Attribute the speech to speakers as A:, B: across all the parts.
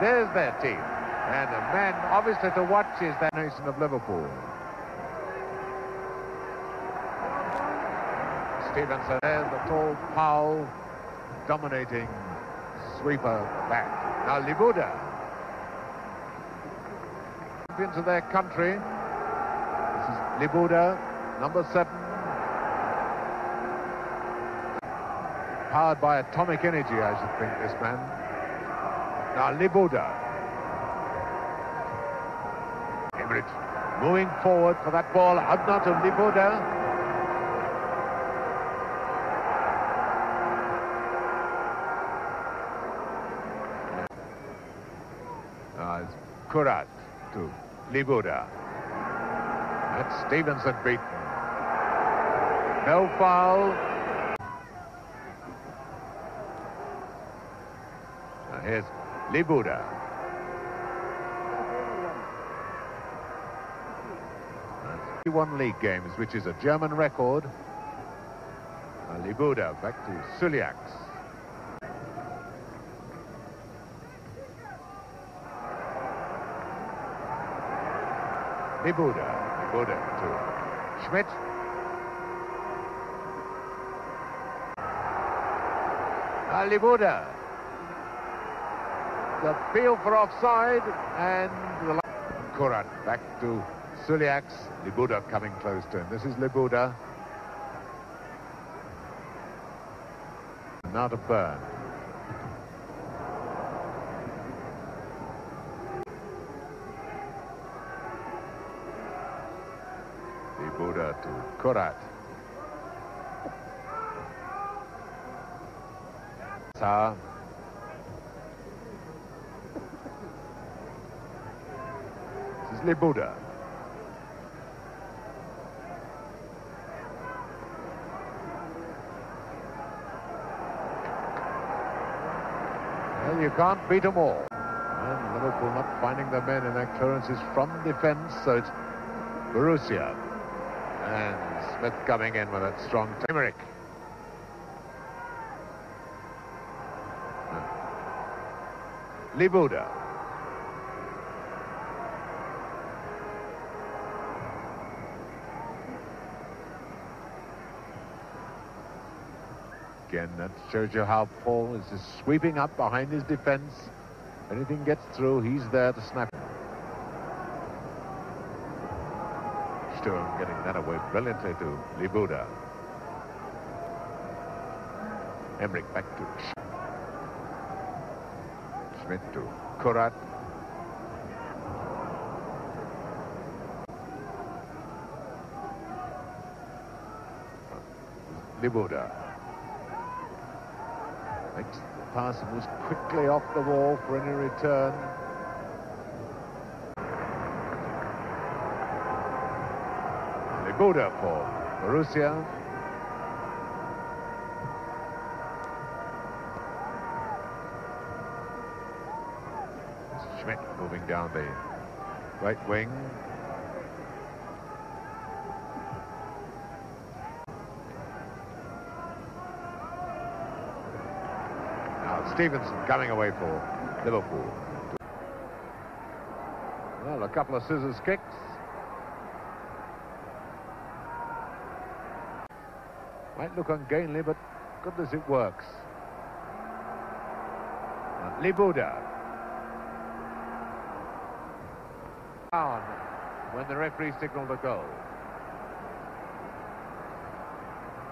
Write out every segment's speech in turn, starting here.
A: There's their team. And the man obviously to watch is that nation of Liverpool. Stevenson, there's the tall Paul dominating sweeper back. Now Libuda. Of their country. This is Libuda, number seven. Powered by atomic energy, I should think, this man. Now Libuda. Emmerich's moving forward for that ball. Now to Libuda. Kurrat to Libuda. That's Stevenson beaten. No foul. Now here's Libuda. One league games, which is a German record. Libuda back to Cyliax. Libuda. Libuda to Schmidt. Libuda. The feel for offside and the Kurrat back to Cyliax. Libuda coming close to him. This is Libuda. Now to Byrne. Libuda to Kurrat. Sa. Is Libuda. Well, you can't beat them all. And Liverpool not finding their men in their clearances from defence, so it's Borussia. And Smith coming in with that strong Emmerich. Libuda. Again, that shows you how Paul is just sweeping up behind his defense. Anything gets through, he's there to snap. Sturm getting that away brilliantly to Libuda. Emmerich back to Schmidt to Kurrat. Libuda. And moves quickly off the wall for any return. Libuda for Borussia. Schmidt moving down the right wing. Stevenson coming away for Liverpool. Well, a couple of scissors kicks. Might look ungainly, but goodness, it works. Libuda. Down when the referee signaled a goal.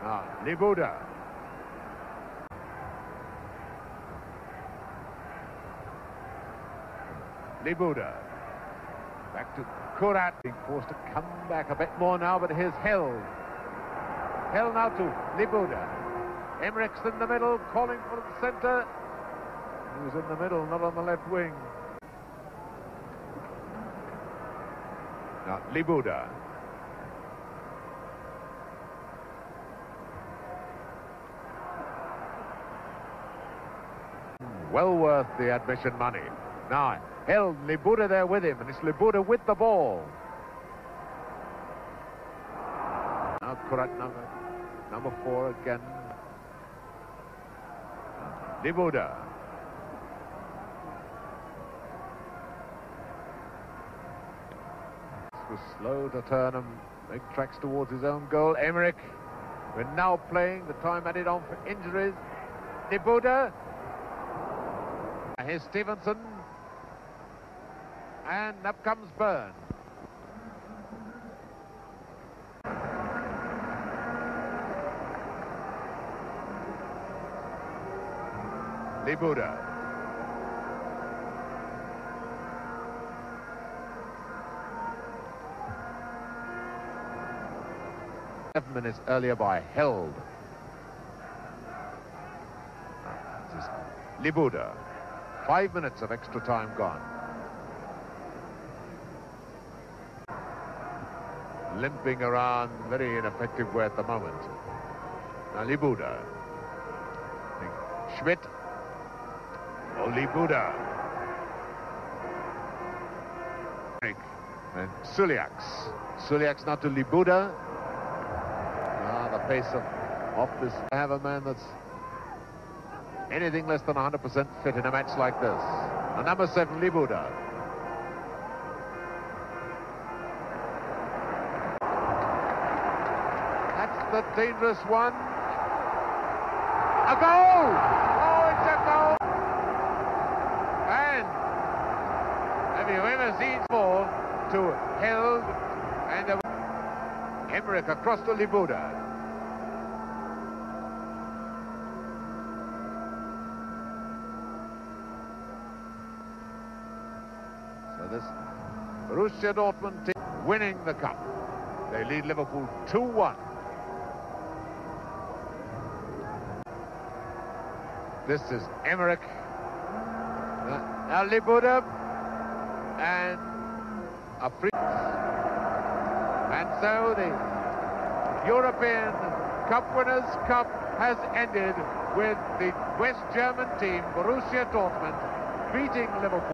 A: Now, Libuda. Libuda. Back to Kurrat, being forced to come back a bit more now, but here's Held. Held now to Libuda. Emmerich's in the middle, calling for the centre. He was in the middle, not on the left wing. Now, Libuda. Well worth the admission money. Now, Held Libuda there with him, and it's Libuda with the ball. Now Kurrat number, number four again. Libuda. This was slow to turn and make tracks towards his own goal. Emmerich, we're now playing, the time added on for injuries. Libuda. Here's Stevenson, and up comes Byrne. Libuda. Seven minutes earlier by Held. Libuda. Five minutes of extra time gone. Limping around, very ineffective way at the moment. Now Libuda. Schmidt Olibuda. And Cyliax. Cyliax now to Libuda. Ah, the pace of off this. I Have a man that's anything less than 100% fit in a match like this. And number seven, Libuda. The dangerous one. A goal! Oh, it's a goal! And have you ever seen ball to Held and uh, Emmerich across to Libuda? So this Borussia Dortmund team winning the cup. They lead Liverpool 2-1. This is Emmerich. Now Libuda and a free. And so the European Cup Winners' Cup has ended with the West German team, Borussia Dortmund, beating Liverpool.